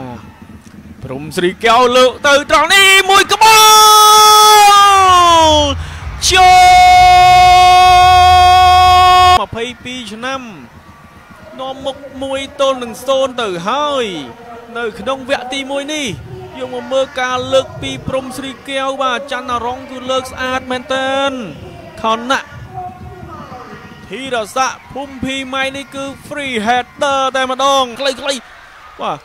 បាទព្រំស្រីកែវលើកទៅត្រង់នេះមួយក្បោលចូល22ឆ្នាំនាំមុខ1ទល់នឹង0ទៅហើយ នៅក្នុងវគ្គទី1នេះយកមកមើលការលើកពីព្រំស្រីកែវបាទច័ន្ទរងគឺលើកស្អាតមែនតើខណៈធីរស័កភូមិភីម៉ៃនេះគឺ free header តែម្ដងខ្លីៗបាទ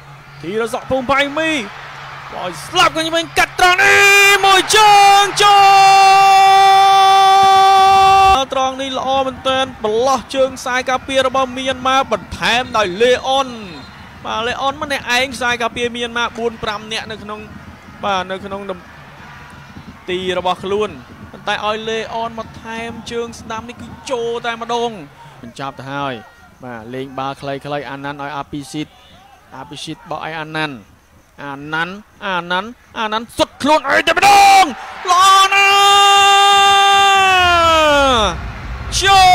ធីរស័កភូមិភីមីបោយស្លាប់គ្នាវិញកាត់ត្រង់នេះមួយជើងចូលត្រង់នេះល្អមែនទែនប្រឡោះជើងខ្សែការពាររបស់មៀនម៉ាបន្ថែមដោយលេអុនបាទលេអុនម្នាក់ឯងខ្សែការពារមៀនម៉ា4 5នាក់នៅក្នុងបាទនៅក្នុងទីរបស់ខ្លួនប៉ុន្តែឲ្យលេអនមកថែមជើងស្ដាំនេះគឺចូលតែម្ដងបញ្ចប់ទៅហើយបាទលេងបាល់ខ្លីៗអាណាន់ឲ្យអាពីស៊ីត អាពីស៊ីតបោះឲ្យអាណាន់អាណាន់អាណាន់អាណាន់សុតខ្លួនអីតែម្ដងល្អណាស់ចូល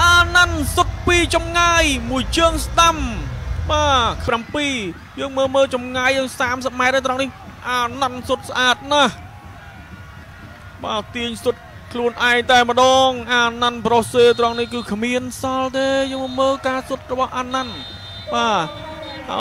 អាណាន់សុតពីចម្ងាយមួយជើងស្ដាំបាទ7យើងមើលមើលចម្ងាយយើង30ម៉ែត្រត្រង់នេះអាណាន់សុតស្អាតណាស់បាទទាញសុត ខ្លួនឯងតែម្ដង អាណាន់ប្រូសេត្រង់នេះគឺគ្មានសល់ទេយើងមើលការសុទ្ធរបស់អាណាន់បាទ